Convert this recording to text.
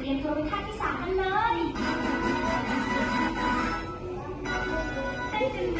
เตรียมตัวไปท่าที่สามกันเลยเต้นกัน